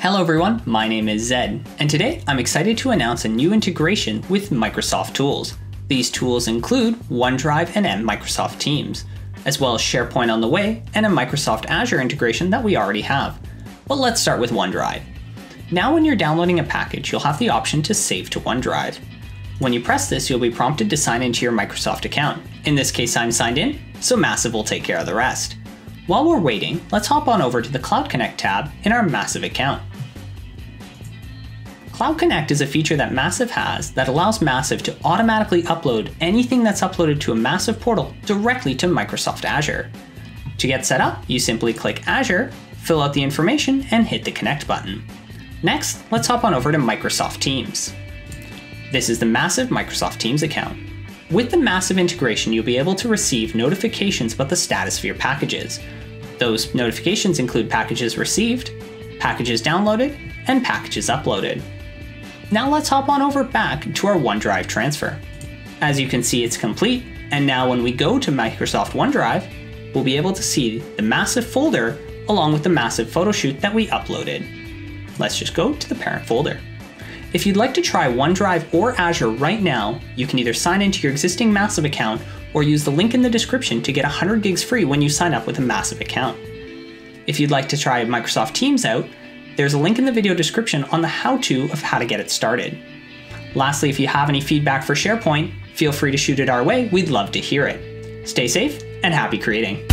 Hello everyone, my name is Zed, and today I'm excited to announce a new integration with Microsoft tools. These tools include OneDrive and Microsoft Teams, as well as SharePoint on the way and a Microsoft Azure integration that we already have. But let's start with OneDrive. Now when you're downloading a package, you'll have the option to save to OneDrive. When you press this, you'll be prompted to sign into your Microsoft account. In this case, I'm signed in, so MASV will take care of the rest. While we're waiting, let's hop on over to the Cloud Connect tab in our MASV account. Cloud Connect is a feature that MASV has that allows MASV to automatically upload anything that's uploaded to a MASV portal directly to Microsoft Azure. To get set up, you simply click Azure, fill out the information, and hit the Connect button. Next, let's hop on over to Microsoft Teams. This is the MASV Microsoft Teams account. With the MASV integration, you'll be able to receive notifications about the status of your packages, those notifications include packages received, packages downloaded, and packages uploaded. Now let's hop on over back to our OneDrive transfer. As you can see, it's complete, and now when we go to Microsoft OneDrive, we'll be able to see the massive folder along with the massive photo shoot that we uploaded. Let's just go to the parent folder. If you'd like to try OneDrive or Azure right now, you can either sign into your existing MASV account or use the link in the description to get 100 gigs free when you sign up with a MASV account. If you'd like to try Microsoft Teams out, there's a link in the video description on the how-to of how to get it started. Lastly, if you have any feedback for SharePoint, feel free to shoot it our way, we'd love to hear it. Stay safe and happy creating.